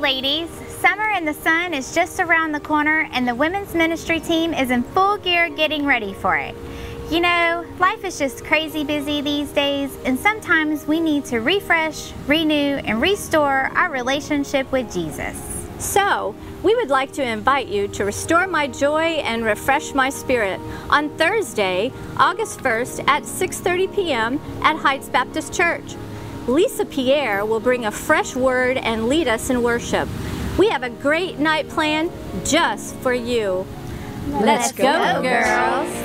ladies. Summer in the Son is just around the corner and the women's ministry team is in full gear getting ready for it. You know, life is just crazy busy these days and sometimes we need to refresh, renew, and restore our relationship with Jesus. So, we would like to invite you to restore my joy and refresh my spirit on Thursday, August 1st at 6:30 p.m. at Heights Baptist Church. Lisa Pierre will bring a fresh word and lead us in worship. We have a great night planned just for you. Let's, go, girls.